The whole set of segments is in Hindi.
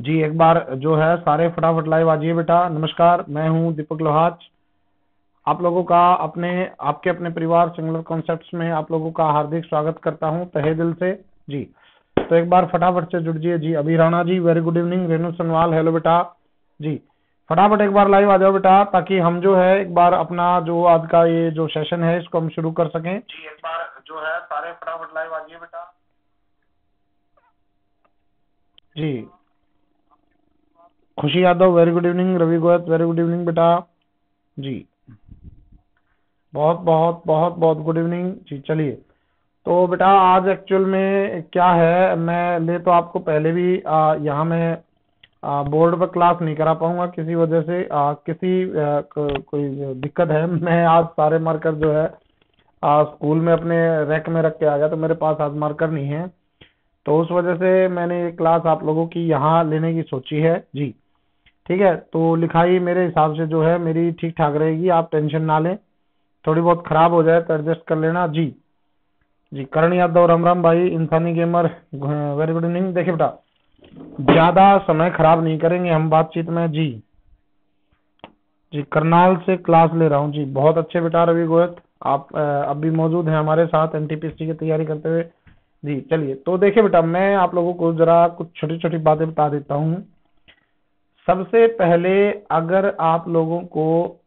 जी, एक बार जो है सारे फटाफट लाइव आजिए बेटा। नमस्कार, मैं हूँ दीपक लोहाच आप लोगों का अपने, आपके अपने परिवार सिंगुलर कॉन्सेप्ट्स में आप लोगों का हार्दिक स्वागत करता हूँ तहे दिल से। जी तो एक बार फटाफट से जुड़ जाइए। जी, अभी Rana ji very good evening Renu Sanwal hello बेटा। जी, फटाफट एक बार लाइव आ जाओ बेटा, ताकि हम जो है एक बार अपना जो आज का ये जो सेशन है, इसको हम शुरू कर सकें। जी, एक बार जो है सारे फटाफट लाइव आ जाइए बेटा। जी Khushi Yadav very good evening Ravi Goyat very good evening बेटा। जी। बहुत बहुत बहुत बहुत गुड इवनिंग जी चलिए। तो बेटा आज एक्चुअल में क्या है? मैं ले तो आपको पहले भी यहाँ मैं बोर्ड पर क्लास नहीं करा पाऊँगा किसी वजह से। आ, किसी आ, को, कोई दिक्कत है? मैं आज सारे मार्कर जो है आ, स्कूल में अपने रैक में रख के आ गया तो मेरे पास आज मार्कर नहीं है। तो उस वजह से मैंने ये क्लास आप लोगों की यहाँ लेने की सोची है। जी। ठीक है? तो लिखाई मेरे हिसाब से जो है, मेरी ठीक ठाक रहेगी। आप टेंशन ना लें। थोड़ी बहुत खराब हो जाए तो एडजस्ट कर लेना। जी। जी, करण यादव, राम राम भाई, इंसानी गेमर वेरी गुड इवनिंग देखिए बेटा, ज़्यादा समय खराब नहीं करेंगे हम बातचीत में। जी। जी, करनाल से क्लास ले रहा हूँ। जी, बहुत अच्छे बेटा रवि गोयत। आप अभी मौजूद हैं हमारे साथ एनटीपीसी की तैयारी करते हुए। जी, चलिए। तो देखिए बेटा, मैं आप लोगों को जरा कुछ छोटी छोटी बातें बता देता हूँ। सबसे पहले अगर आप लोगों को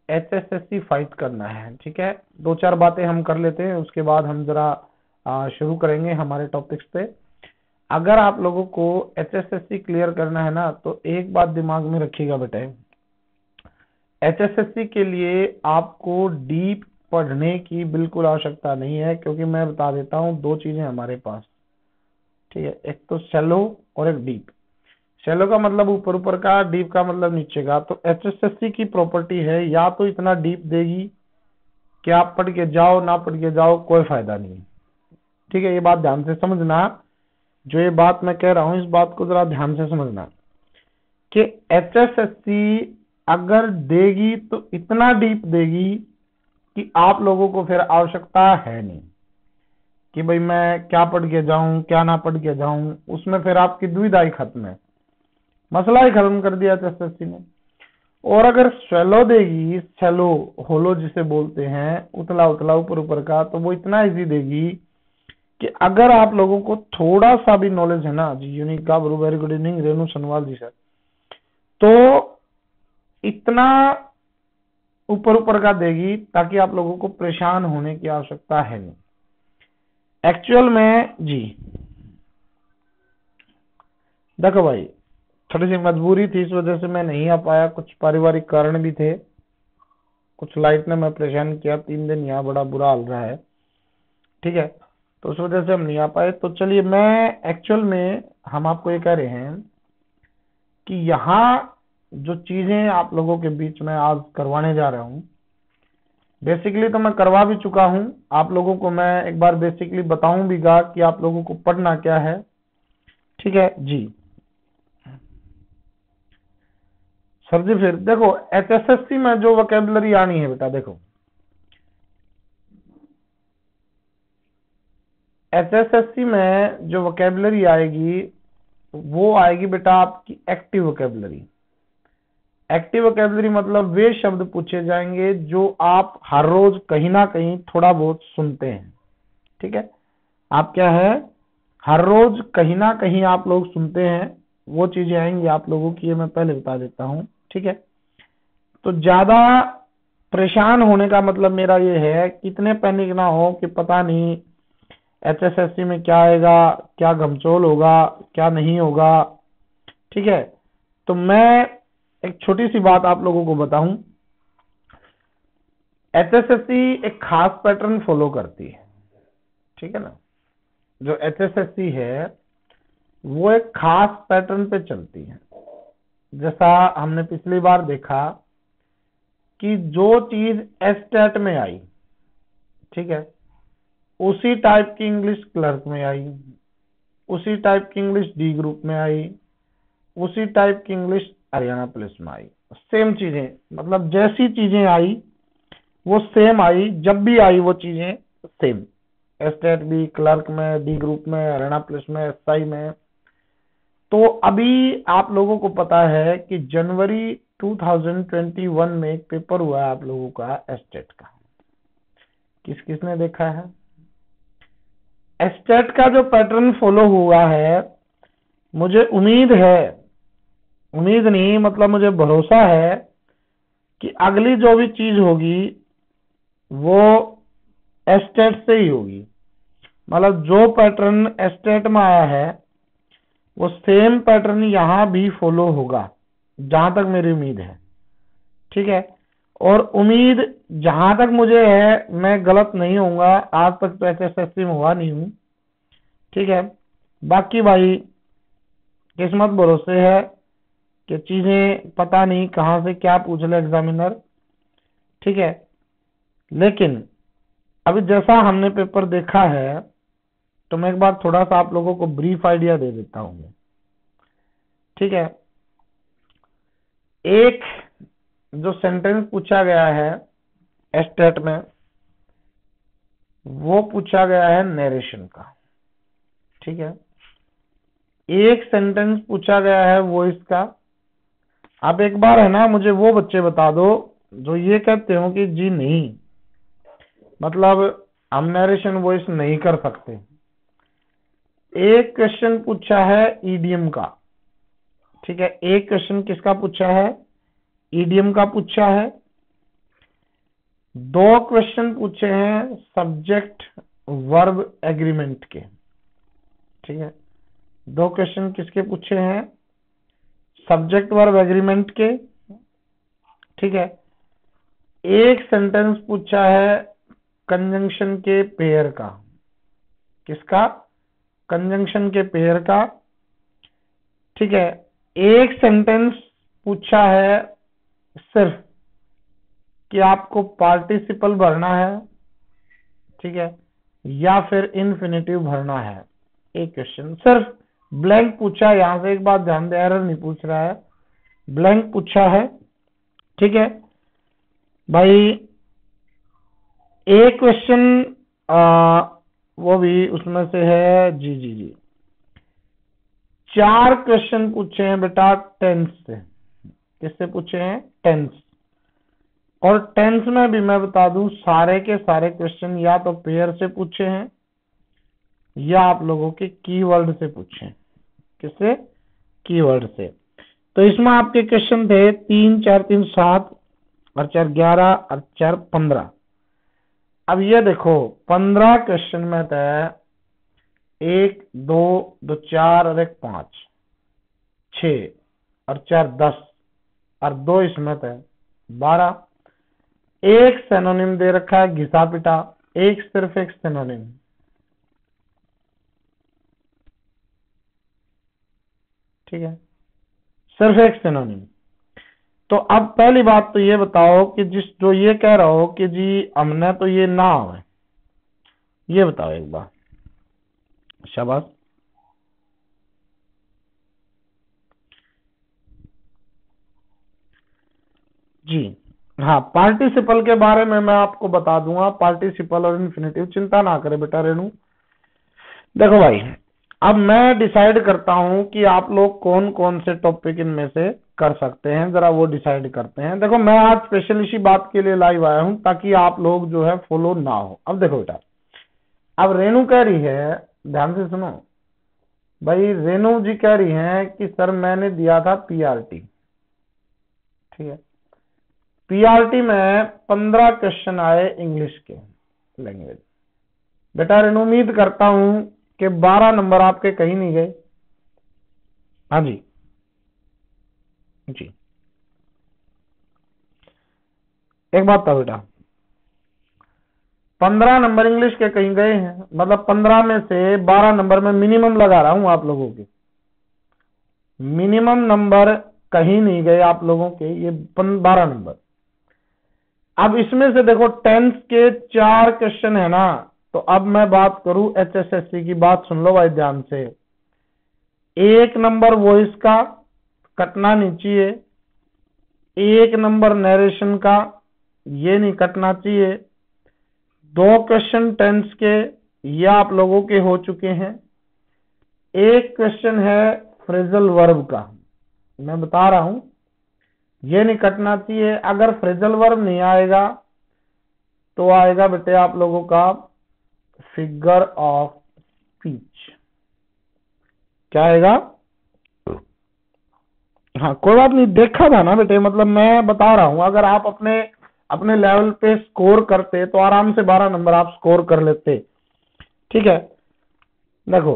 H S S C fight करना है, ठीक है? दो चार बातें हम कर लेते हैं, उसके बाद हम जरा शुरू करेंगे हमारे टॉपिक्स पे। अगर आप लोगों को H S S C clear करना है ना तो एक बात दिमाग में रखिएगा बेटे। एच एस एस सी के लिए आपको डीप पढ़ने की बिल्कुल आवश्यकता नहीं है, क्योंकि मैं बता देता हूँ दो चीज़ें हमारे पास। ठीक है? एक तो सेलो और एक डीप शैलो का मतलब ऊपर ऊपर का, डीप का मतलब नीचे का। तो एचएसएससी की प्रॉपर्टी है, या तो इतना डीप देगी कि आप पढ़ के जाओ, ना पढ़ के जाओ, कोई फ़ायदा नहीं। ठीक है, ये बात ध्यान से समझना। जो ये बात मैं कह रहा हूँ, इस बात को जरा ध्यान से समझना कि एचएसएससी अगर देगी तो इतना डीप देगी कि आप लोगों को फिर आवश्यकता है नहीं कि भाई मैं क्या पढ़ के जाऊँ, क्या ना पढ़ के जाऊँ, उसमें फिर आपकी दुविधा ही खत्म है। मसला ही खत्म कर दिया था एसएससी ने। और अगर स्वेलो देगी सेलो होलो जिसे बोलते हैं उतला उतला ऊपर ऊपर का तो वो इतना इजी देगी कि अगर आप लोगों को थोड़ा सा भी नॉलेज है ना, जी यूनिक का very good evening Renu Sanwal ji sir तो इतना ऊपर ऊपर का देगी ताकि आप लोगों को परेशान होने की आवश्यकता है नहीं। एक्चुअल में, जी, देखो भाई थोड़ी सी मजबूरी थी इस वजह से मैं नहीं आ पाया। कुछ पारिवारिक कारण भी थे। कुछ लाइट ने मैं परेशान किया। तीन दिन यहाँ बड़ा बुरा हाल रहा है। ठीक है? तो उस वजह से हम नहीं आ पाए। तो चलिए, मैं एक्चुअल में हम आपको ये कह रहे हैं कि यहाँ जो चीज़ें आप लोगों के बीच में आज करवाने जा रहा हूँ बेसिकली तो मैं करवा भी चुका हूँ। आप लोगों को मैं एक बार बेसिकली बताऊँ भी गा कि आप लोगों को पढ़ना क्या है। ठीक है? जी। सर जी फिर देखो एचएसएससी में जो वोकेबलरी आनी है बेटा, देखो। एचएसएससी में जो वोकेबलरी आएगी, वो आएगी बेटा आपकी एक्टिव वोकेबलरी एक्टिव वोकेबलरी मतलब वे शब्द पूछे जाएँगे जो आप हर रोज कहीं ना कहीं थोड़ा बहुत सुनते हैं। ठीक है? आप क्या है? हर रोज कहीं ना कहीं आप लोग सुनते हैं, वो चीज़ें आएँगी आप लोगों की, ये मैं पहले बता देता हूँ। ठीक है? तो ज़्यादा परेशान होने का मतलब मेरा ये है कितने पैनिक ना हो कि पता नहीं एच में क्या आएगा, क्या घमचोल होगा, क्या नहीं होगा। ठीक है? तो मैं एक छोटी सी बात आप लोगों को बताऊँ। एच एक खास पैटर्न फॉलो करती है। ठीक है ना? जो एच है, वो एक खास पैटर्न पे चलती है। जैसा हमने पिछली बार देखा कि जो चीज़ एस्टेट में आई, ठीक है, उसी टाइप की इंग्लिश क्लर्क में आई, उसी टाइप की इंग्लिश डी ग्रुप में आई, उसी टाइप की इंग्लिश हरियाणा पुलिस में आई। सेम चीज़ें मतलब जैसी चीज़ें आई, वो सेम आई, जब भी आई वो चीज़ें सेम एस्टेट भी क्लर्क में डी ग्रुप में हरियाणा पुलिस में एसआई में तो अभी आप लोगों को पता है कि जनवरी 2021 में एक पेपर हुआ है आप लोगों का एस्टेट का। किस, किसने देखा है? एस्टेट का जो पैटर्न फॉलो हुआ है, मुझे उम्मीद है, उम्मीद नहीं मतलब मुझे भरोसा है कि अगली जो भी चीज़ होगी, वो एस्टेट से ही होगी। मतलब जो पैटर्न एस्टेट में आया है वो सेम पैटर्न यहाँ भी फॉलो होगा, जहाँ तक मेरी उम्मीद है। ठीक है? और उम्मीद जहाँ तक मुझे है, मैं गलत नहीं होऊँगा, आज तक तो ऐसे एस में हुआ नहीं हूँ। ठीक है? बाकी भाई, किस्मत भरोसे है कि चीज़ें पता नहीं कहाँ से क्या पूछ ले एग्जामिनर ठीक है? लेकिन अभी जैसा हमने पेपर देखा है तो मैं एक बार थोड़ा सा आप लोगों को ब्रीफ आइडिया दे देता हूँ ठीक है? एक जो सेंटेंस पूछा गया है एस्टेट में, वो पूछा गया है नरेशन का। ठीक है? एक सेंटेंस पूछा गया है वो इसका। आप एक बार है ना मुझे वो बच्चे बता दो जो ये कहते हो कि जी नहीं। मतलब हम नरेशन वॉइस नहीं कर सकते। एक क्वेश्चन पूछा है ईडीएम का। ठीक है, एक क्वेश्चन किसका पूछा है? ईडीएम का पूछा है। दो क्वेश्चन पूछे हैं सब्जेक्ट वर्ब एग्रीमेंट के। ठीक है, दो क्वेश्चन किसके पूछे हैं? सब्जेक्ट वर्ब एग्रीमेंट के। ठीक है, एक सेंटेंस पूछा है कंजंक्शन के पेयर का। किसका? कंजंक्शन के पेयर का, ठीक है, एक सेंटेंस पूछा है सिर्फ़ कि आपको पार्टिसिपल भरना है, ठीक है, या फिर इन्फिनेटिव भरना है। एक क्वेश्चन सिर्फ़ ब्लैंक पूछा है, यहाँ से एक बात ध्यान दे एरर नहीं पूछ रहा है। ब्लैंक पूछा है, ठीक है। भाई, एक क्वेश्चन वो भी उसमें से है, जी जी जी। चार क्वेश्चन पूछे हैं बेटा टेंस से। किससे पूछे हैं? टेंस और टेंस में भी मैं बता दूँ, सारे के सारे क्वेश्चन या तो पेयर से पूछे हैं, या आप लोगों के कीवर्ड से पूछे किससे? कीवर्ड से। तो इसमें आपके क्वेश्चन थे, तीन, चार, तीन, सात, और चार, ग्यारह, और चार, पंद्रह। अब ये देखो, पंद्रह क्वेश्चन में तो एक, दो दो, चार और एक पाँच छ और चार, दस, और दो इसमें है, बारह। एक सेनोनिम दे रखा है घिसा पिटा एक सिर्फ़ एक सेनोनिम ठीक है? सिर्फ़ एक सेनोनिम तो अब पहली बात तो ये बताओ कि जिस, जो ये कह रहा हो कि जी हमने तो ये ना हो ये बताओ एक बार। शाबाश। जी हाँ पार्टिसिपल के बारे में मैं आपको बता दूँगा। पार्टिसिपल और इन्फिनेटिव, चिंता ना करे बेटा रेणु। देखो भाई, अब मैं डिसाइड करता हूँ कि आप लोग कौन कौन से टॉपिक इनमें से कर सकते हैं, जरा वो डिसाइड करते हैं। देखो, मैं आज स्पेशल इसी बात के लिए लाइव आया हूँ ताकि आप लोग जो है फॉलो ना हो। अब देखो बेटा, अब रेणु कह रही है, ध्यान से सुनो, भाई रेणु जी कह रही हैं कि सर मैंने दिया था पीआरटी ठीक है? पीआरटी में पंद्रह क्वेश्चन आए इंग्लिश के लैंग्वेज बेटा, रेणु, उम्मीद करता हूँ कि बारह नंबर आपके कहीं नहीं गए। हाँ जी। जी। एक बात था बेटा। पंद्रह नंबर इंग्लिश के कहीं गए हैं मतलब पंद्रह में से बारह नंबर में मिनिमम लगा रहा हूँ आप लोगों के। मिनिमम नंबर कहीं नहीं गए आप लोगों के, ये बारह नंबर। अब इसमें से देखो टेंथ के चार क्वेश्चन है ना तो अब मैं बात करूँ एचएसएससी की बात सुन लो भाई ध्यान से। एक नंबर वॉइस का कटना नहीं चाहिए। एक नंबर नरेशन का ये नहीं कटना चाहिए। दो क्वेश्चन टेंस के ये आप लोगों के हो चुके हैं। एक क्वेश्चन है फ्रेजल वर्ब का। मैं बता रहा हूँ, ये नहीं कटना चाहिए। अगर फ्रेजल वर्ब नहीं आएगा तो आएगा बेटे आप लोगों का फिगर ऑफ़ स्पीच क्या आएगा? हाँ कोई बात नहीं, देखा था ना बेटे मतलब मैं बता रहा हूँ, अगर आप अपने अपने लेवल पे स्कोर करते तो आराम से बारह नंबर आप स्कोर कर लेते, ठीक है? देखो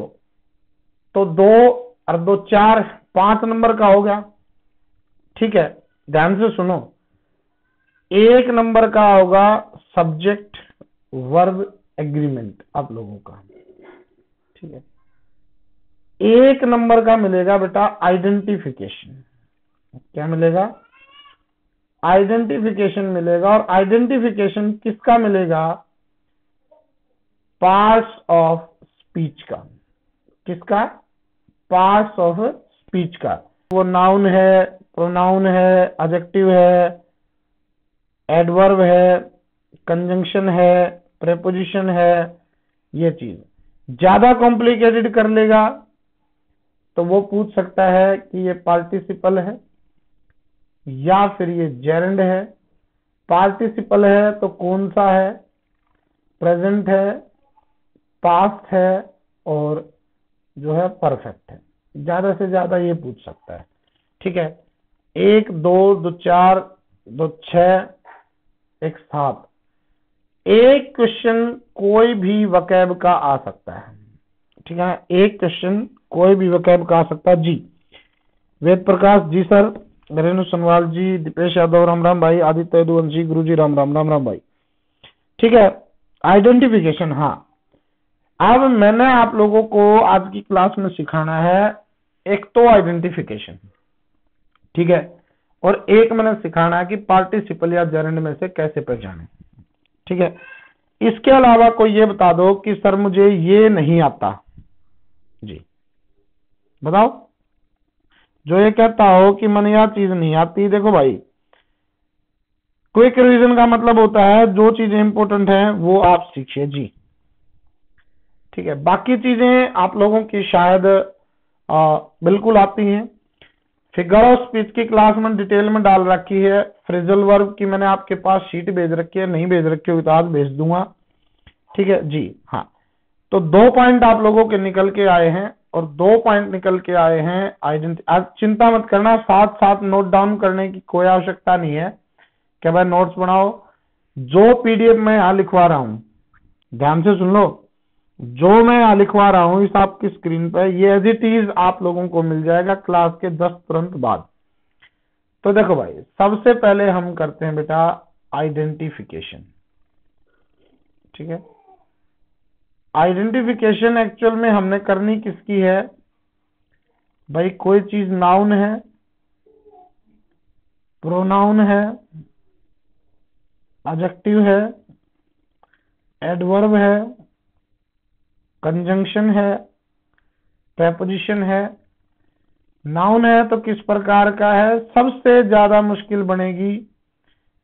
तो दो और दो चार, पाँच नंबर का हो गया, ठीक है? ध्यान से सुनो, एक नंबर का होगा सब्जेक्ट वर्ब एग्रीमेंट आप लोगों का, ठीक है? एक नंबर का मिलेगा बेटा आइडेंटिफिकेशन। क्या मिलेगा? आइडेंटिफिकेशन मिलेगा और आइडेंटिफिकेशन किसका मिलेगा? पार्ट्स ऑफ़ स्पीच का। किसका? पार्ट्स ऑफ़ स्पीच का। वो नाउन है, प्रोनाउन है एडजेक्टिव है एडवर्ब है कंजंक्शन है प्रेपोजिशन है, ये चीज़। ज़्यादा कॉम्प्लिकेटेड कर लेगा तो वो पूछ सकता है कि ये पार्टिसिपल है या फिर ये जेरेंड है। पार्टिसिपल है तो कौन सा है? प्रेजेंट है पास्ट है और जो है परफेक्ट है। ज़्यादा से ज़्यादा ये पूछ सकता है। ठीक है? एक, दो दो, चार, दो छ एक सात। एक क्वेश्चन कोई भी वकैब का आ सकता है। ठीक है एक क्वेश्चन कोई भी वकैब का आ सकता, जी। वेद प्रकाश जी सर। रेणु सनवाल जी, दीपेश यादव, राम राम भाई, आदित्य यदुवंशी गुरु जी राम राम राम राम भाई। ठीक है आइडेंटिफिकेशन हाँ। अब मैंने आप लोगों को आज की क्लास में सिखाना है, एक तो आइडेंटिफिकेशन ठीक है, और एक मैंने सिखाना है कि पार्टिसिपल या जरंड में से कैसे पहचाने। ठीक है, इसके अलावा कोई ये बता दो कि सर मुझे ये नहीं आता। जी। बताओ। जो ये कहता हो कि मन यह चीज़ नहीं आती देखो भाई। क्विक रिवीजन का मतलब होता है जो चीज़ें इंपॉर्टेंट है वो आप सीखिए जी। ठीक है बाकी चीज़ें आप लोगों की शायद आ, बिल्कुल आती हैं। फिगर ऑफ़ स्पीच की क्लास में डिटेल में डाल रखी है। फ्रिजल वर्ब की मैंने आपके पास शीट भेज रखी है नहीं भेज रखी होगी तो आज भेज दूँगा। ठीक है जी हाँ। तो दो पॉइंट आप लोगों के निकल के आए हैं। और दो पॉइंट निकल के आए हैं आइडेंटिटी आज चिंता मत करना साथ साथ नोट डाउन करने की कोई आवश्यकता नहीं है। क्या भाई नोट्स बनाओ? जो पीडीएफ मैं यहाँ लिखवा रहा हूँ, ध्यान से सुन लो, जो मैं यहाँ लिखवा रहा हूँ इस आपकी स्क्रीन पर ये एज इट इज़ आप लोगों को मिल जाएगा क्लास के दस तुरंत बाद। तो देखो भाई, सबसे पहले हम करते हैं बेटा आइडेंटिफिकेशन ठीक है? आइडेंटिफिकेशन एक्चुअल में हमने करनी किसकी है? भाई, कोई चीज़ नाउन है प्रोनाउन है एडजेक्टिव है एडवर्ब है कंजंक्शन है प्रेपोजिशन है नाउन है तो किस प्रकार का है? सबसे ज़्यादा मुश्किल बनेगी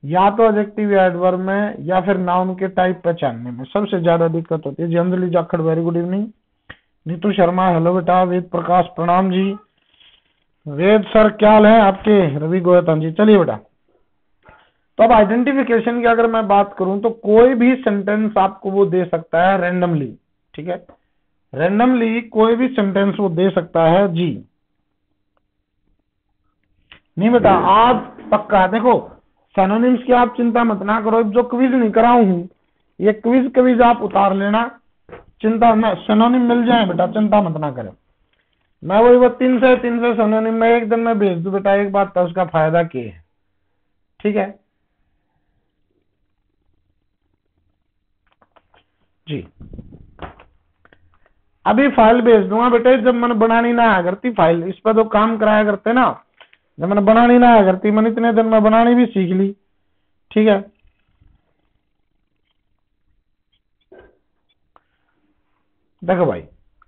या तो एडजेक्टिव या एडवर्ब में या फिर नाउन के टाइप पहचानने में। सबसे ज़्यादा दिक्कत होती है जी Anjali Jakhar very good evening Neetu Sharma hello बेटा वेद प्रकाश प्रणाम जी। वेद सर क्या हाल है आपके? रवि गोयतन जी चलिए बेटा। तो अब आइडेंटिफिकेशन की अगर मैं बात करूँ तो कोई भी सेंटेंस आपको वो दे सकता है रेंडमली ठीक है? रेंडमली कोई भी सेंटेंस वो दे सकता है जी। नहीं बेटा आज पक्का देखो सैनोनिम्स की आप चिंता मत ना करो, जो क्विज नहीं कराऊ हूँ, ये क्विज क्विज आप उतार लेना। चिंता न, सैनोनिम मिल जाए बेटा, चिंता मत ना करें। मैं वही वो तीन से तीन से सैनोनिम में एक दिन में भेज दू बेटा, एक बात तो उसका फ़ायदा क्या है? ठीक है? जी। अभी फ़ाइल भेज दूँगा बेटे, जब मैंने बनानी ना आया करती फ़ाइल इस पर तो काम कराया करते ना जब मैंने बनानी ना करती, मैंने इतने दिन में बनानी भी सीख ली। ठीक है? देखो भाई,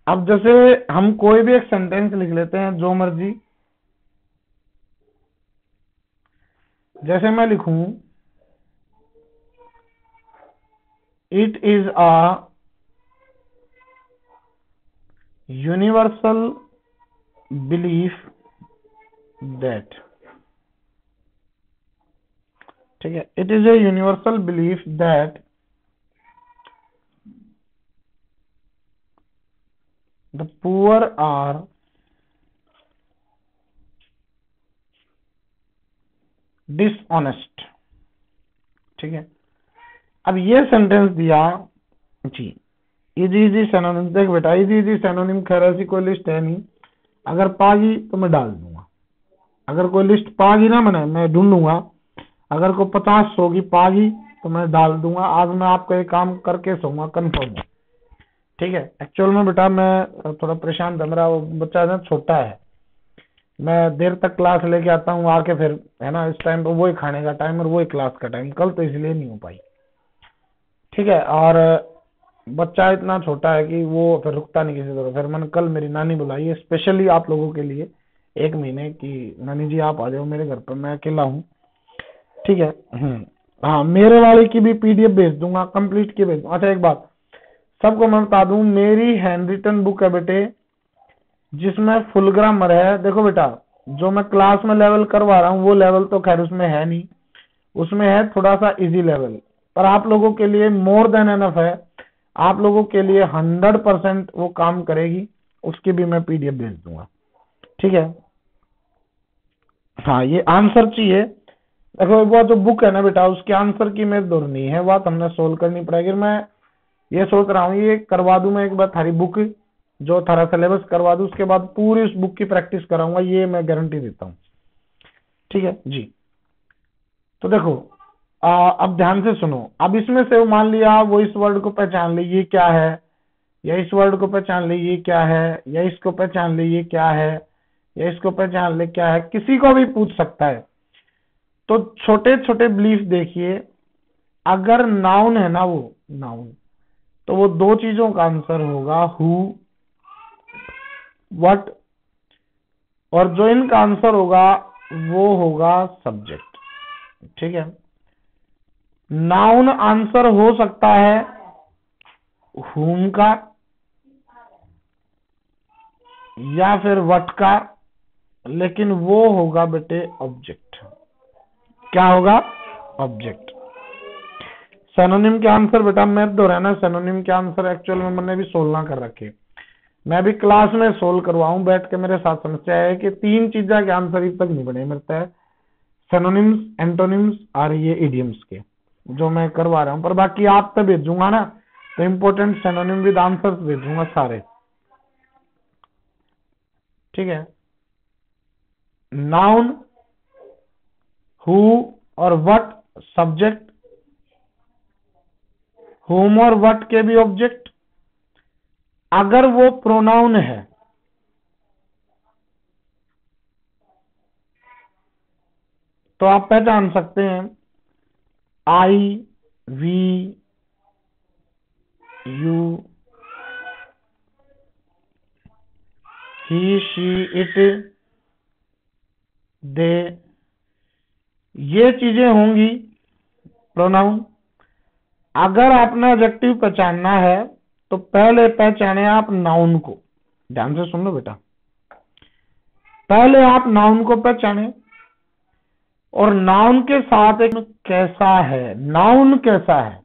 अब जैसे हम कोई भी एक सेंटेंस लिख लेते हैं, जो मर्ज़ी। जैसे मैं लिखूं it is a universal belief that. ठीक है? It is a universal belief that the poor are dishonest. ठीक है? अब ये सेंटेंस दिया जी। इजी इजी सेनोनिम देख बेटा इजी इजी सेनोनिम खैर ऐसी कोई लिस्ट है नहीं। अगर पागी तो मैं डाल दूँगा। अगर कोई लिस्ट पागी ना मैंने, मैं ढूंढूँगा अगर कोई पचास होगी पागी तो मैं डाल दूँगा। आज मैं आपका एक काम करके सोऊँगा कन्फर्म ठीक है? एक्चुअल में बेटा मैं थोड़ा परेशान था, मेरा वो बच्चा ना, छोटा है। मैं देर तक क्लास लेके आता हूँ, आके फिर, है ना, इस टाइम पर वही खाने का टाइम और वही क्लास का टाइम कल तो इसलिए नहीं हो पाई। ठीक है? और बच्चा इतना छोटा है कि वो फिर रुकता नहीं किसी तरह। फिर मैंने कल मेरी नानी बुलाई है स्पेशली आप लोगों के लिए। एक महीने की नानी जी आप आ जाओ मेरे घर पर मैं अकेला हूँ। ठीक है? हम्म, हाँ मेरे वाले की भी पीडीएफ भेज दूँगा कंप्लीट की भेज अच्छा एक बात। सबको मैं बता दूँ मेरी हैंड रिटन बुक है बेटे जिसमें फुल ग्रामर है। देखो बेटा जो मैं क्लास में लेवल करवा रहा हूँ वो लेवल तो खैर उसमें है नहीं। उसमें है थोड़ा सा इजी लेवल पर आप लोगों के लिए मोर देन एनफ है। आप लोगों के लिए हंड्रेड परसेंट वो काम करेगी उसकी भी मैं पीडीएफ भेज दूँगा। ठीक है? हाँ ये आंसर चाहिए। देखो वो जो बुक है ना बेटा उसके आंसर की दूर नहीं है बात हमने सोल्व करनी पड़ेगी। मैं ये सोच रहा हूँ ये करवा दूँ मैं एक बार थारी बुक जो थारा सिलेबस करवा दूँ उसके बाद पूरी उस बुक की प्रैक्टिस कराऊँगा ये मैं गारंटी देता हूँ। ठीक है? जी। तो देखो आ, अब ध्यान से सुनो। अब इसमें से मान लिया वो इस वर्ड को पहचान ले ये क्या है? या इस वर्ड को पहचान ले ये क्या है? या इसको पहचान ले ये क्या है? या इसको पहचान ले क्या है, किसी को भी पूछ सकता है। तो छोटे छोटे बिलीफ देखिए, अगर नाउन है ना वो नाउन तो वो दो चीज़ों का आंसर होगा हु वट और जो इनका आंसर होगा, वो होगा सब्जेक्ट ठीक है? नाउन आंसर हो सकता है हुम का, या फिर वट का लेकिन वो होगा बेटे ऑब्जेक्ट क्या होगा? ऑब्जेक्ट सेनोनिम के आंसर बेटा, मैं तो रहना सेनोनिम के आंसर एक्चुअल में मैंने भी सोलना कर रखे. मैं भी क्लास में सोल्व करवाऊं, बैठ के मेरे साथ समस्या है कि तीन चीजा के आंसर अभी तक नहीं बने मिलता है सेनोनिम्स एंटोनिम्स और ये इडियम्स के, जो मैं करवा रहा हूँ. पर बाकी आप पे भेजूँगा ना तो इम्पोर्टेंट सेनोनिम विद आंसर भेजूँगा सारे. ठीक है? नाउन हु और वट सब्जेक्ट होम और वट के भी ऑब्जेक्ट अगर वो प्रोनाउन है तो आप पहचान सकते हैं I we you he she it they. ये चीज़ें होंगी प्रोनाउन अगर आपने ऑब्जेक्टिव पहचानना है तो पहले पहचाने आप नाउन को। ध्यान से सुन लो बेटा। पहले आप नाउन को पहचाने। और नाउन के साथ एक कैसा है? नाउन कैसा है?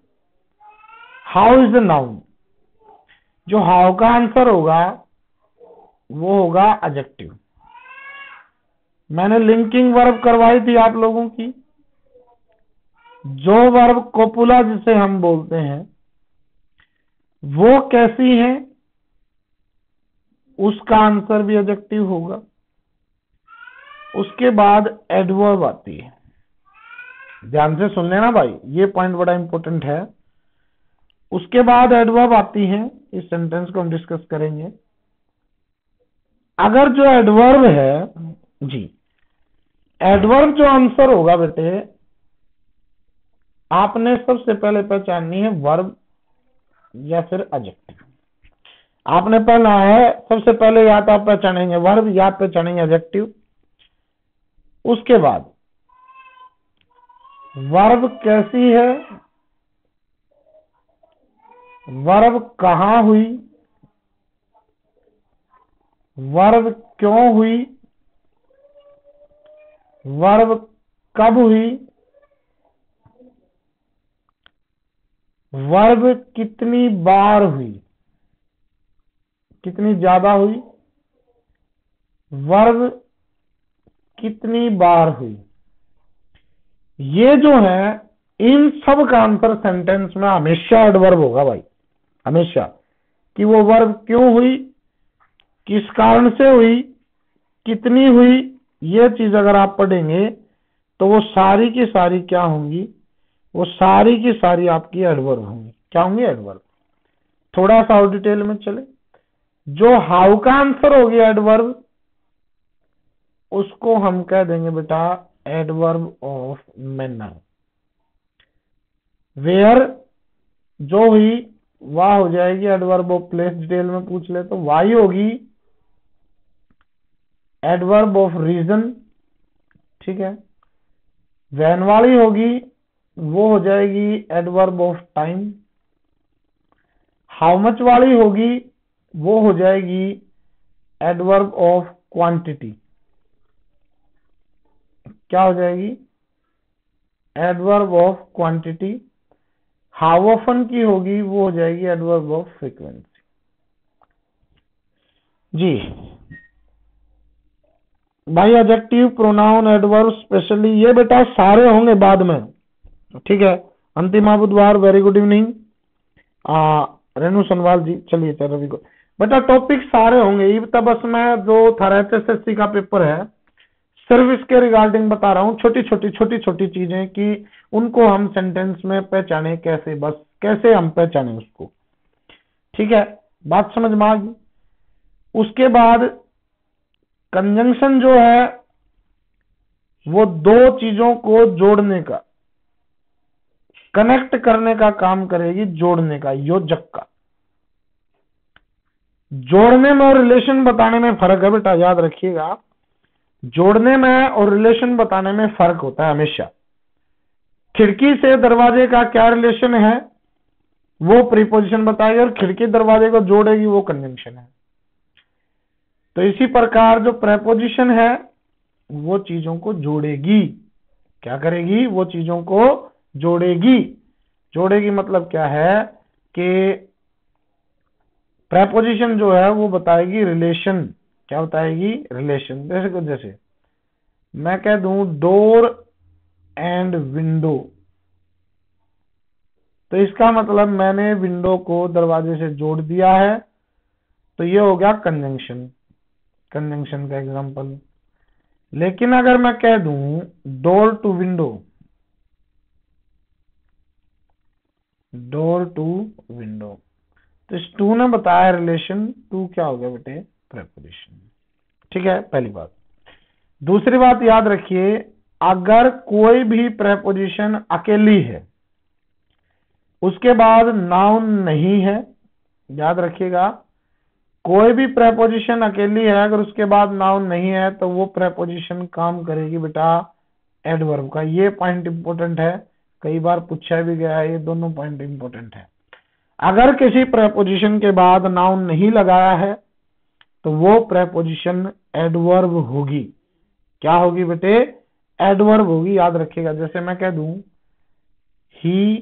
हाउ इज़ द नाउन जो हाउ का आंसर होगा, वो होगा एडजेक्टिव मैंने लिंकिंग वर्ब करवाई थी आप लोगों की। जो वर्ब कोपुला जिसे हम बोलते हैं, वो कैसी है, उसका आंसर भी एडजेक्टिव होगा। उसके बाद एडवर्ब आती है। ध्यान से सुन लेना भाई, ये पॉइंट बड़ा इंपॉर्टेंट है। उसके बाद एडवर्ब आती है, इस सेंटेंस को हम डिस्कस करेंगे। अगर जो एडवर्ब है, जी एडवर्ब जो आंसर होगा बेटे, आपने सबसे पहले पहचाननी है वर्ब या फिर एडजेक्टिव आपने पहला है, सबसे पहले या तो आप पहचानेंगे वर्ब या पहचानेंगे एडजेक्टिव उसके बाद वर्ब कैसी है? वर्ब कहाँ हुई? वर्ब क्यों हुई? वर्ब कब हुई? वर्ब कितनी बार हुई? कितनी ज़्यादा हुई? वर्ब कितनी बार हुई? ये जो है, इन सब का आंसर सेंटेंस में हमेशा एडवर्ब होगा भाई। हमेशा। कि वो वर्ब क्यों हुई? किस कारण से हुई? कितनी हुई? ये चीज़ अगर आप पढ़ेंगे तो वो सारी की सारी क्या होंगी? वो सारी की सारी आपकी एडवर्ब होंगी। क्या होंगी? एडवर्ब। थोड़ा सा और डिटेल में चले। जो हाउ का आंसर होगी एडवर्ब, उसको हम कह देंगे बेटा एडवर्ब ऑफ़ मैनर। वेयर जो हुई वाह हो जाएगी एडवर्ब ऑफ़ प्लेस, डिटेल में पूछ ले तो वाई होगी। एडवर्ब ऑफ़ रीजन ठीक है? वैन वाली होगी, वो हो जाएगी adverb of time how much वाली होगी, वो हो जाएगी एडवर्ब ऑफ़ क्वांटिटी क्या हो जाएगी? Adverb of quantity how often की होगी, वो हो जाएगी एडवर्ब ऑफ़ फ्रीक्वेंसी जी। भाई एडजेक्टिव प्रोनाउन एडवर्ब स्पेशली ये बेटा सारे होंगे बाद में। ठीक है? Antima Budhwar very good evening Renu Sanwal ji, चलिए चल रवि को। बेटा टॉपिक सारे होंगे। तब बस मैं जो था एस का पेपर है सर्विस के रिगार्डिंग बता रहा हूँ। छोटी छोटी छोटी छोटी चीज़ें कि उनको हम सेंटेंस में पहचाने कैसे, बस कैसे हम पहचाने उसको। ठीक है? बात समझ में आ गई? उसके बाद कंजंक्शन जो है, वो दो चीज़ों को जोड़ने का, कनेक्ट करने का काम करेगी जोड़ने का, योजक का। जोड़ने में और रिलेशन बताने में फ़र्क है बेटा, याद रखिएगा। जोड़ने में और रिलेशन बताने में फ़र्क होता है हमेशा। खिड़की से दरवाजे का क्या रिलेशन है, वो प्रीपोजिशन बताएगी और खिड़की दरवाजे को जोड़ेगी, वो कंजंक्शन है। तो इसी प्रकार जो प्रेपोजिशन है, वो चीज़ों को जोड़ेगी। क्या करेगी? वो चीज़ों को जोड़ेगी। जोड़ेगी मतलब क्या है कि प्रेपोजिशन जो है, वो बताएगी रिलेशन क्या बताएगी? रिलेशन जैसे जैसे मैं कह दू डोर एंड विंडो तो इसका मतलब मैंने विंडो को दरवाजे से जोड़ दिया है। तो ये हो गया कंजंक्शन कंजंक्शन का एग्जांपल लेकिन अगर मैं कह दूँ door to window door to window तो इस टू ने बताया रिलेशन टू क्या हो गया बेटे? प्रेपोजिशन ठीक है, पहली बात. दूसरी बात याद रखिए, अगर कोई भी प्रेपोजिशन अकेली है, उसके बाद नाउन नहीं है, याद रखिएगा कोई भी प्रेपोजिशन अकेली है, अगर उसके बाद नाउन नहीं है तो वो प्रेपोजिशन काम करेगी बेटा एडवर्ब का। ये पॉइंट इंपॉर्टेंट है। कई बार पूछा भी गया है, ये दोनों पॉइंट इंपॉर्टेंट है। अगर किसी प्रेपोजिशन के बाद नाउन नहीं लगाया है तो वो प्रेपोजिशन एडवर्ब होगी। क्या होगी बेटे? एडवर्ब होगी, याद रखिएगा। जैसे मैं कह दू ही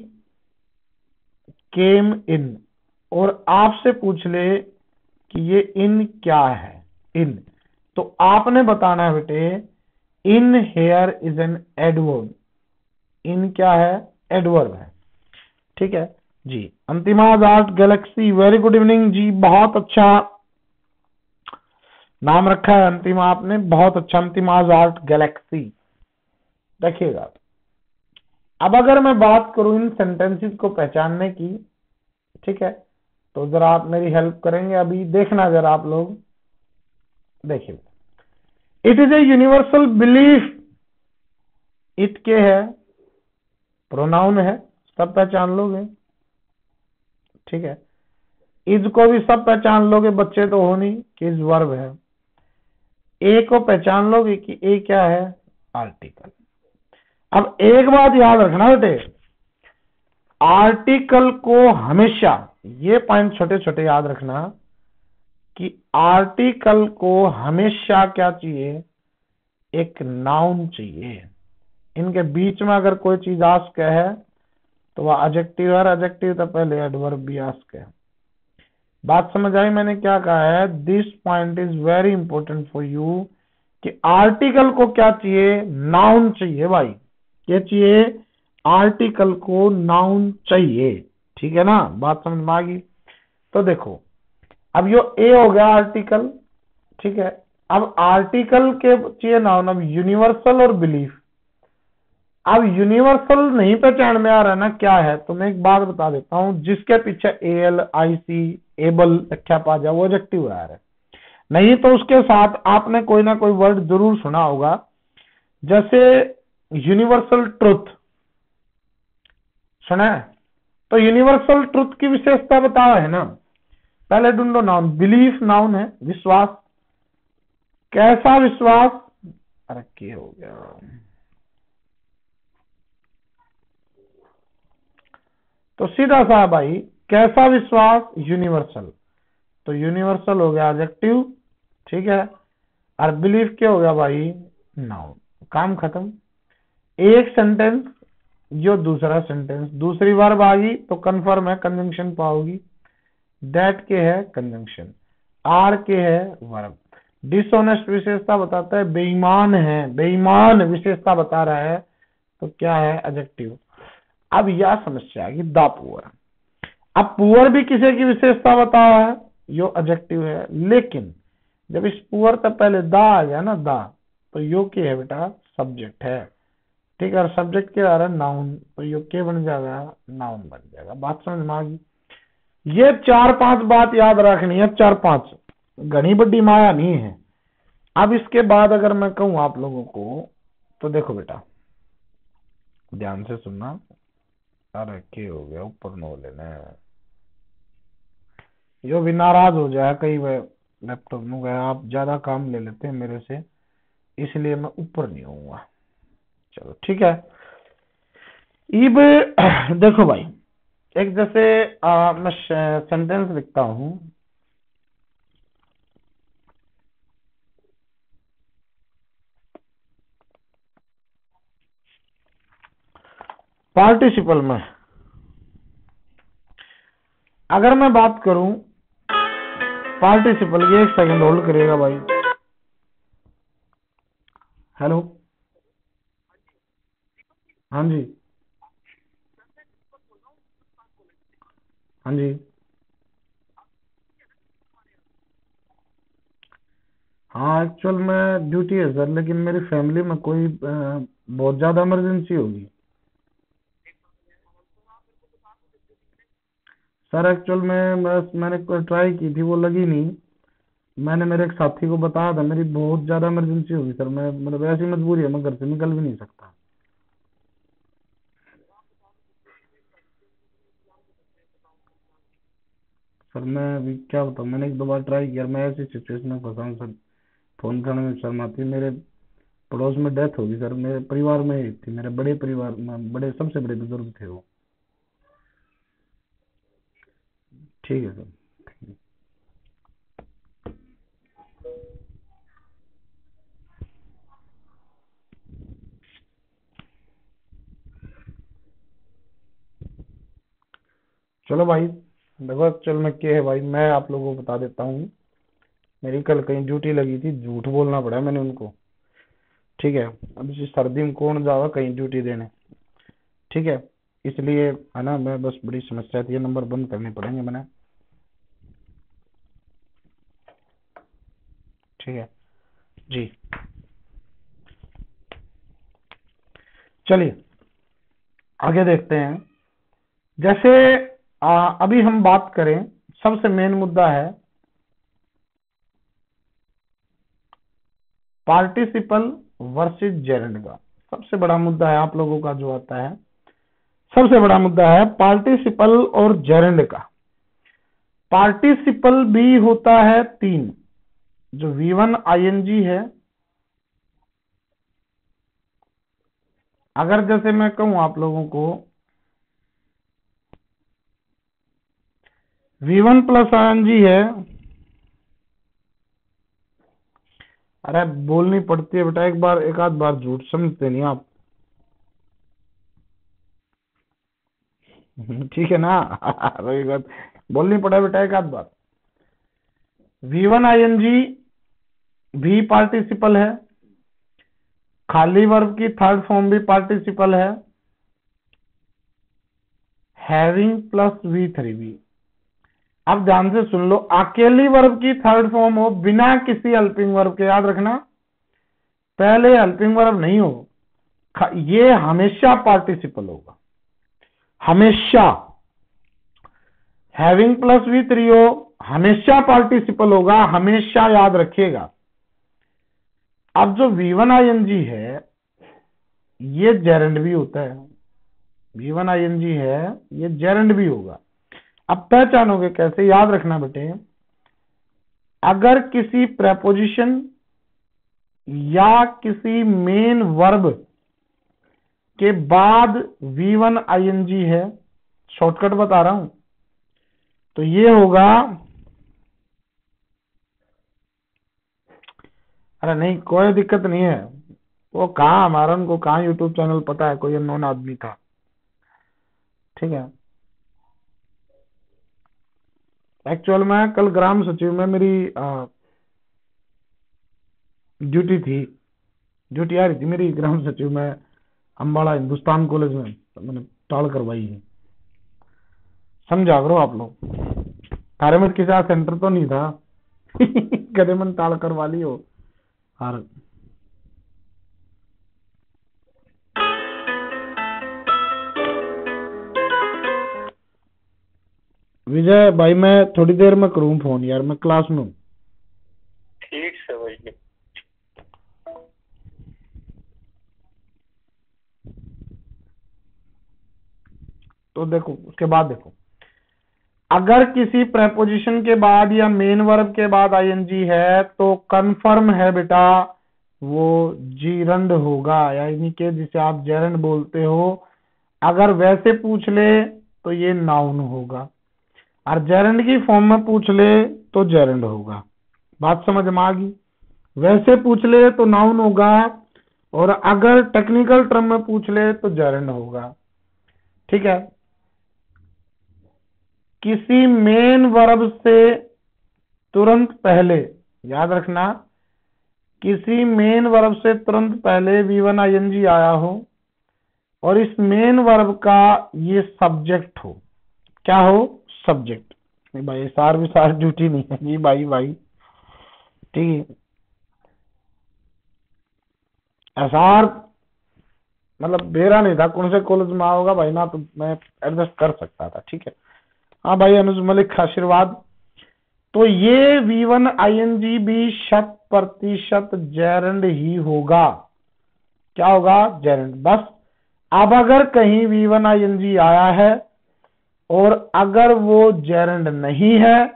केम इन और आपसे पूछ ले कि ये इन क्या है? इन। तो आपने बताना है बेटे, in here is an adverb in क्या है? एडवर्ब है। ठीक है? जी। Antima art galaxy very good evening जी, बहुत अच्छा नाम रखा है अंतिम आपने। बहुत अच्छा अंतिमाज आर्ट गैलेक्सी देखिएगा। अब अगर मैं बात करूँ इन सेंटेंसेस को पहचानने की, ठीक है? तो जरा आप मेरी हेल्प करेंगे, अभी देखना जरा आप लोग। देखिए it is a universal belief it के है प्रोनाउन है, सब पहचान लोगे। ठीक है? इज़ को भी सब पहचान लोगे, बच्चे तो हो नहीं, कि इज़ वर्ब है। ए को पहचान लोगे कि ए क्या है? आर्टिकल अब एक बात याद रखना बेटे आर्टिकल को हमेशा ये पॉइंट छोटे छोटे याद रखना कि आर्टिकल को हमेशा क्या चाहिए? एक नाउन चाहिए। इनके बीच में अगर कोई चीज़ आस्क है तो वह एडजेक्टिव और एडजेक्टिव तो पहले एडवर्ब भी आस्क है। बात समझ आई? मैंने क्या कहा है? This point is very important for you कि आर्टिकल को क्या चाहिए? नाउन चाहिए भाई। क्या चाहिए? आर्टिकल को नाउन चाहिए। ठीक है ना? बात समझ में आ गई? तो देखो, अब यो ए हो गया आर्टिकल ठीक है? अब आर्टिकल के चाहिए नाउन अब यूनिवर्सल और बिलीफ अब यूनिवर्सल नहीं पहचान में आ रहा ना, क्या है? तो मैं एक बात बता देता हूँ, जिसके पीछे A L I C able व्याख्या पा जाए वो एडजेक्टिव आ रहा है। नहीं तो उसके साथ आपने कोई ना कोई वर्ड ज़रूर सुना होगा, जैसे यूनिवर्सल ट्रुथ सुना है? तो यूनिवर्सल ट्रुथ की विशेषता बताओ है ना। पहले ढूंढो नाउन बिलीफ नाउन है, विश्वास। कैसा विश्वास? अरे हो गया? तो सीधा सा भाई, कैसा विश्वास? यूनिवर्सल तो यूनिवर्सल हो गया एडजेक्टिव ठीक है। और बिलीफ क्या हो गया भाई? नाउन काम खत्म। एक सेंटेंस जो दूसरा सेंटेंस दूसरी बार आ गई तो कंफर्म है कंजंक्शन पाओगी। दैट के है कंजंक्शन आर के है वर्ब डिसऑनेस्ट विशेषता बताता है, बेईमान है। बेईमान विशेषता बता रहा है तो क्या है? एडजेक्टिव अब यह समस्या आएगी द पुअर अब पुअर भी किसी की विशेषता बता रहा है? यो एडजेक्टिव है। लेकिन, जब इस पुअर तक पहले द आ गया ना द तो यो के है बेटा सब्जेक्ट है। ठीक है, और सब्जेक्ट के है? नाउन तो यो के बन जाएगा नाउन बन जाएगा। बात समझ में आ गई? ये चार पाँच बात याद रखनी है, चार पाँच। घनी बड़ी माया नहीं है। अब इसके बाद अगर मैं कहूँ आप लोगों को तो देखो बेटा, ध्यान से सुनना। अरे के हो गया, ऊपर नो लेने यो भी नाराज़ हो जाए, कई लैपटॉप में गया आप ज़्यादा काम ले लेते हैं मेरे से, इसलिए मैं ऊपर नहीं होऊँगा चलो ठीक है। इब देखो भाई एक जैसे आ, मैं सेंटेंस लिखता हूँ। पार्टिसिपल में अगर मैं बात करूँ पार्टिसिपल ये एक सेकंड होल्ड करिएगा भाई। हेलो हाँ जी। हाँ जी। हाँ एक्चुअल में ड्यूटी है सर लेकिन मेरी फैमिली में कोई बहुत ज़्यादा इमरजेंसी होगी। सर एक्चुअल में, बस मैंने ट्राई की थी, वो लगी नहीं। मैंने मेरे एक साथी को बताया था, मेरी बहुत ज़्यादा इमरजेंसी होगी सर मैं मतलब ऐसी मजबूरी है, मैं घर से निकल भी नहीं सकता। सर, मैं अभी क्या बताऊँ, मैंने एक दो बार ट्राई किया मैं ऐसी सिचुएशन में फंसा हूँ, सर। फ़ोन करने में शर्म आती है। मेरे पड़ोस में डेथ होगी, सर। मेरे परिवार में ही थी, मेरे बड़े परिवार, में बड़े, सबसे बड़े बुज़ुर्ग थे वो। ठीक है, सर। चलो भाई। देखो चल, में क्या है भाई? मैं आप लोगों को बता देता हूँ। मेरी कल कहीं ड्यूटी लगी थी, झूठ बोलना पड़ा मैंने उनको। ठीक है? अब इस सर्दी में कौन जावा कहीं ड्यूटी देने? ठीक है? इसलिए, है ना, मैं बस बड़ी समस्या थी नंबर बंद करने पड़ेंगे मैंने। ठीक है? जी। चलिए, आगे देखते हैं। जैसे आ, अभी हम बात करें सबसे मेन मुद्दा है पार्टिसिपल वर्सेस जेरेंड का। सबसे बड़ा मुद्दा है आप लोगों का जो आता है। सबसे बड़ा मुद्दा है पार्टिसिपल और जेरेंड का। पार्टिसिपल भी होता है तीन जो वी वन आई एन है। अगर जैसे मैं कहूँ आप लोगों को V one plus I N G है। अरे, बोलनी पड़ती है बेटा, एक बार, एक आध बार झूठ समझते नहीं आप। ठीक है ना? बात। बोलनी पड़ा बेटा, एक आध बार। V one I N G भी पार्टिसिपल है। खाली वर्ब की थर्ड फॉर्म भी पार्टिसिपल है। Having plus V three V अब ध्यान से सुन लो। अकेली वर्ब की थर्ड फॉर्म हो, बिना किसी हेल्पिंग वर्ब के, याद रखना। पहले हेल्पिंग वर्ब नहीं हो। ये हमेशा पार्टिसिपल होगा। हमेशा। हैविंग प्लस वी थ्री हो, हमेशा पार्टिसिपल होगा, हमेशा याद रखिएगा। अब जो V one I N G है, ये जेरेंड भी होता है। V one I N G है, ये जेरेंड भी होगा। अब पहचानोगे कैसे? याद रखना बेटे। अगर किसी प्रेपोजिशन या किसी मेन वर्ब के बाद V one I N G है शॉर्टकट बता रहा हूँ तो ये होगा, अरे नहीं, कोई दिक्कत नहीं है। वो कहा, हमारा उनको कहा यूट्यूब चैनल पता है? कोई अनोन आदमी था। ठीक है? एक्चुअल में कल ग्राम सचिव में मेरी ड्यूटी थी। ड्यूटी आ रही थी मेरी ग्राम सचिव में अम्बाड़ा हिंदुस्तान कॉलेज में। मैंने टाल करवाई है। समझा करो आप लोग। तारे में किसी सेंटर तो नहीं था। कदे मन टाल करवा ली हो? और विजय भाई मैं थोड़ी देर में करूँ फ़ोन यार मैं क्लास में हूँ। ठीक है भैया तो देखो उसके बाद देखो। अगर किसी प्रेपोजिशन के बाद या मेन वर्ब के बाद आईएनजी है तो कंफर्म है बेटा वो जीरंड होगा। यानी कि जिसे आप जेरंड बोलते हो अगर वैसे पूछ ले तो ये नाउन होगा। और जेरंड की फॉर्म में पूछ ले तो जेरंड होगा। बात समझ में आ गई? वैसे पूछ ले तो नाउन होगा और अगर टेक्निकल टर्म में पूछ ले तो जेरंड होगा। ठीक है? किसी मेन वर्ब से तुरंत पहले, याद रखना, किसी मेन वर्ब से तुरंत पहले वी वन आई जी आया हो और इस मेन वर्ब का ये सब्जेक्ट हो, क्या हो? सब्जेक्ट नहीं भाई, सार भी सार ड्यूटी नहीं है। जी भाई भाई। ठीक है। एसार मतलब बेरा नहीं था। कौन से कॉलेज में आओगा भाई ना तो मैं एडजस्ट कर सकता था। ठीक है। हाँ भाई, अनुज मलिक आशीर्वाद। तो ये V one I N G भी शत प्रतिशत जेरंड ही होगा। क्या होगा? जेरंड बस, अब अगर कहीं V one I N G आया है और अगर वो जेरंड नहीं है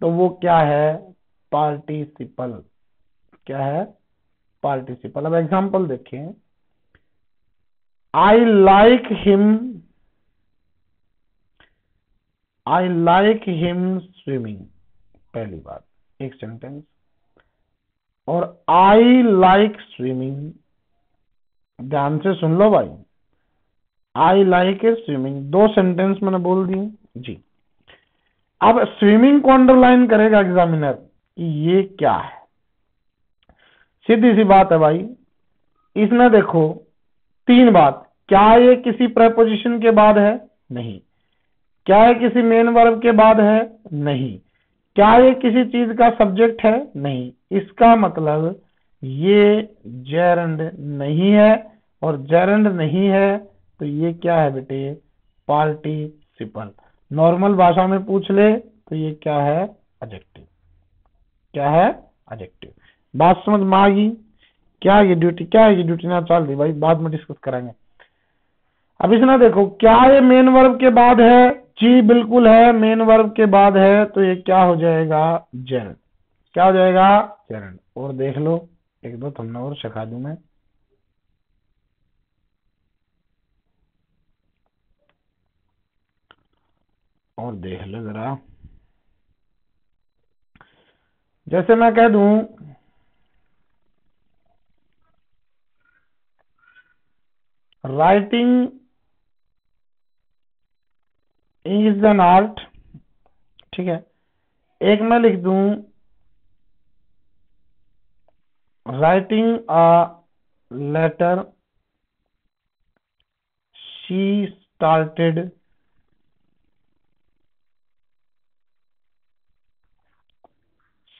तो वो क्या है? पार्टिसिपल क्या है? पार्टिसिपल अब एग्जांपल देखें। I like him I like him swimming पहली बात, एक सेंटेंस और आई लाइक स्विमिंग ध्यान से सुन लो भाई। आई लाइक ए स्विमिंग दो सेंटेंस मैंने बोल दिए। जी। अब स्विमिंग को अंडरलाइन करेगा एग्जामिनर कि ये क्या है? सीधी सी बात है भाई। इसमें देखो तीन बात। क्या ये किसी प्रपोजिशन के बाद है? नहीं। क्या ये किसी मेन वर्ब के बाद है? नहीं। क्या ये किसी चीज़ का सब्जेक्ट है? नहीं। इसका मतलब ये जेरंड नहीं है और जेरंड नहीं है तो ये क्या है बेटे? पार्टिसिपल नॉर्मल भाषा में पूछ ले तो ये क्या है? एडजेक्टिव क्या है? एडजेक्टिव बात समझ में आ गई? क्या ये ड्यूटी क्या है ये ड्यूटी ना चल रही भाई? बाद में डिस्कस करेंगे अब इसमें देखो, क्या ये मेन वर्ब के बाद है? जी बिल्कुल है मेन वर्ब के बाद है तो ये क्या हो जाएगा? जेरन क्या हो जाएगा? जेरन और देख लो, एक दो तुमने और सिखा दू मैं। और देख लो जरा जैसे मैं कह दू राइटिंग इज़ एन आर्ट ठीक है? एक मैं लिख दू writing a letter she started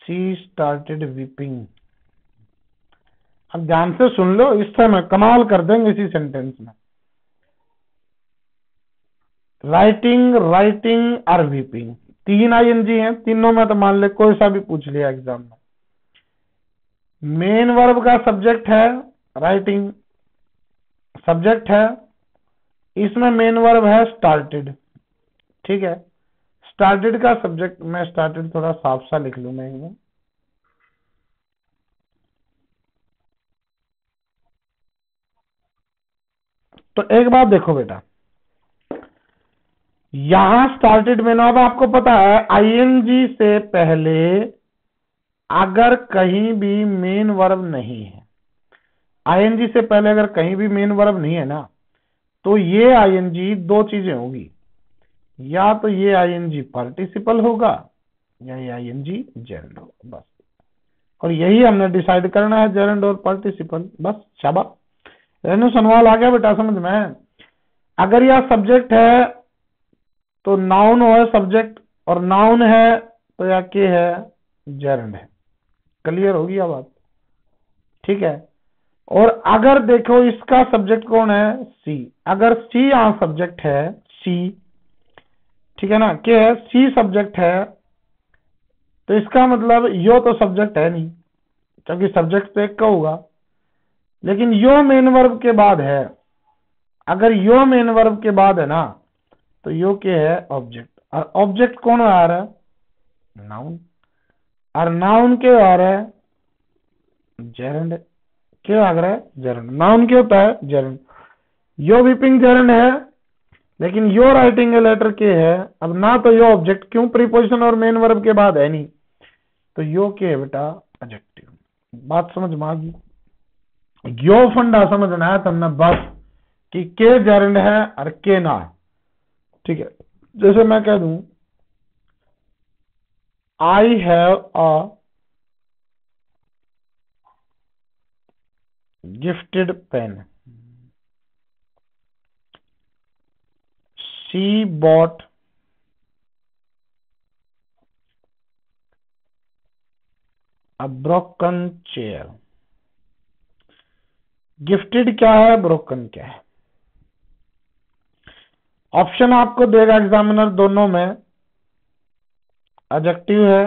she started weeping अब ध्यान से सुन लो, इस समय कमाल कर देंगे इसी सेंटेंस में। राइटिंग राइटिंग और वीपिंग तीन आई एन जी है, तीनों में तो मान ले कोई सा भी पूछ लिया एग्ज़ाम में। मेन वर्ब का सब्जेक्ट है राइटिंग सब्जेक्ट है, इसमें मेन वर्ब है स्टार्टेड ठीक है? स्टार्टेड का सब्जेक्ट मैं स्टार्टेड थोड़ा साफ़ सा लिख लू मैं इसमें तो एक बात देखो बेटा। यहाँ स्टार्टेड में अब आपको पता है आईएनजी से पहले अगर कहीं भी मेन वर्ब नहीं है आईएनजी से पहले अगर कहीं भी मेन वर्ब नहीं है ना तो ये आईएनजी दो चीज़ें होगी। या तो ये आईएनजी पार्टिसिपल होगा, या ये आईएनजी जेरेंड होगा, बस। और यही हमने डिसाइड करना है जेरेंड और पार्टिसिपल बस शाबा रेणु सनवाल, आ गया बेटा, समझ में? अगर यह सब्जेक्ट है तो नाउन हो सब्जेक्ट और नाउन है तो या के है जेरेंड है। क्लियर होगी अब बात? ठीक है। और अगर देखो इसका सब्जेक्ट कौन है? सी अगर सी यहाँ सब्जेक्ट है सी ठीक है ना, के है सी सब्जेक्ट है तो इसका मतलब यो तो सब्जेक्ट है नहीं, क्योंकि सब्जेक्ट तो एक का होगा। लेकिन यो मेन वर्ब के बाद है। अगर यो मेन वर्ब के बाद है ना तो यो के है ऑब्जेक्ट और ऑब्जेक्ट कौन आ रहा है? नाउन और नाउन के आ रहा है जेरंड क्यों आ रहा है? जेरंड नाउन क्या होता है? जेरंड यो विपिंग जेरंड है लेकिन यो राइटिंग ए लेटर के है, अब ना तो यो ऑब्जेक्ट क्यों प्रीपोजिशन और मेन वर्ब के बाद है नहीं? तो यो के है बेटा एडजेक्टिव बात समझ में आ गई? यो फंडा समझना है तुमने बस कि के जेरंड है और के ना है। ठीक है? जैसे मैं कह दू I have a gifted pen she bought a broken chair gifted क्या है? ब्रोकन क्या है? ऑप्शन आपको देगा एग्जामिनर दोनों में। एडजेक्टिव है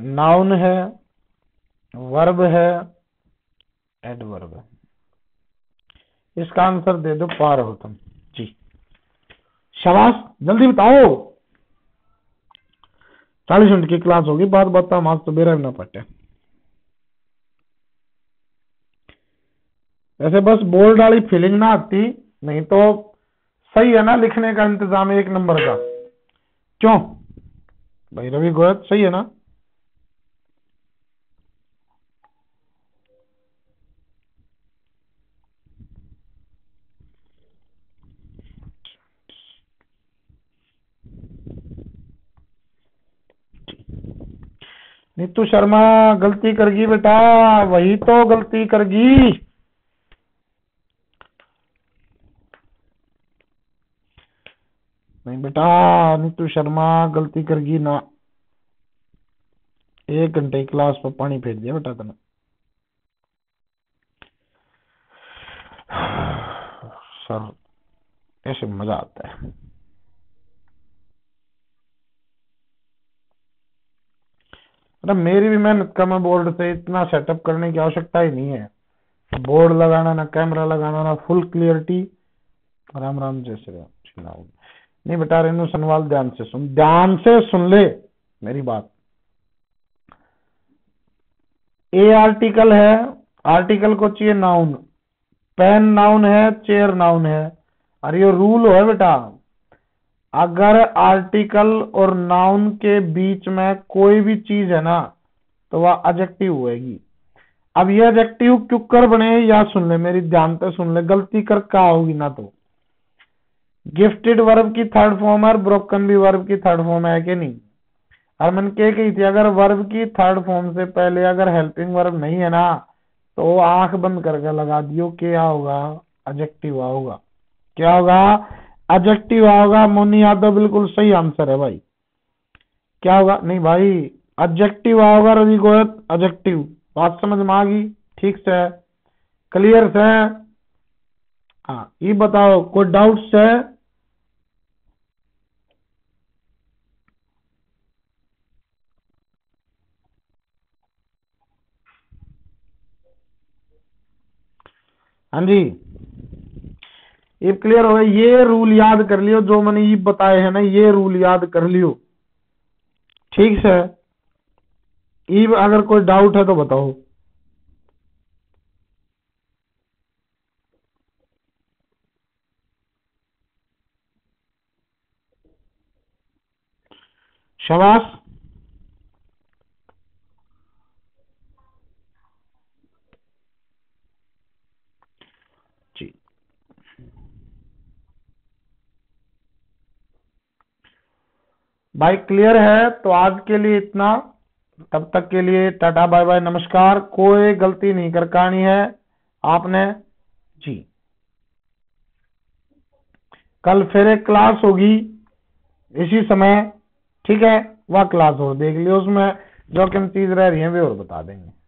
नाउन है वर्ब है एडवर्ब है। इसका आंसर दे दो, पार हो तुम। जी। शाबाश, जल्दी बताओ। चालीस मिनट की क्लास होगी, बात बता आज तो बेरा ना पटे ऐसे बस बोल्ड वाली फीलिंग ना आती, नहीं तो सही है ना लिखने का इंतज़ाम एक नंबर का। क्यों? भाई रवि गोयत सही है ना? नीतू शर्मा गलती करगी बेटा, वही तो गलती करगी। नहीं बेटा नीतू शर्मा गलती करगी ना। एक घंटे क्लास पर पानी फेर दिया बेटा तने। सर, ऐसे मज़ा आता है। अरे मेरी भी मेहनत कम है बोर्ड से इतना सेटअप करने की आवश्यकता ही नहीं है। बोर्ड लगाना, ना कैमरा लगाना, ना फुल क्लियरिटी राम राम जय श्री राम नहीं बेटा रेणु सनवाल, ध्यान से सुन, ध्यान से सुन ले मेरी बात। ए आर्टिकल है आर्टिकल को चाहिए नाउन पेन नाउन है चेयर नाउन है। और ये रूल है बेटा। अगर आर्टिकल और नाउन के बीच में कोई भी चीज़ है ना तो वह एडजेक्टिव होएगी। अब ये क्यों कर बने या सुन ले, मेरी ध्यान पे सुन ले, गलती कर क्या होगी ना तो। गिफ्टेड वर्ब की थर्ड फॉर्म है ब्रोकन भी वर्ब की थर्ड फॉर्म है कि नहीं? और मैंने क्या कही थी, अगर वर्ब की थर्ड फॉर्म से पहले अगर हेल्पिंग वर्ब नहीं है ना तो आँख बंद करके लगा दियो, क्या होगा? एडजेक्टिव होगा। क्या होगा? एडजेक्टिव होगा, मोनी यादव बिल्कुल सही आंसर है भाई। क्या होगा? नहीं भाई एडजेक्टिव होगा रवि गोयत एडजेक्टिव बात समझ में आ गई? ठीक से क्लियर से हाँ? ये बताओ, कोई डाउट्स है? हाँ जी। ये क्लियर हो गया, ये रूल याद कर लियो, जो मैंने ये बताए हैं ना, ये रूल याद कर लियो। ठीक से? ये अगर कोई डाउट है तो बताओ। शबाश? भाई क्लियर है? तो आज के लिए इतना। तब तक के लिए टाटा, बाय बाय, नमस्कार। कोई गलती नहीं कर कहानी है आपने। जी। कल फिर एक क्लास होगी। इसी समय, ठीक है? वह क्लास और देख लियो उसमें। जो किन चीज़ रह रही है वे और बता देंगे।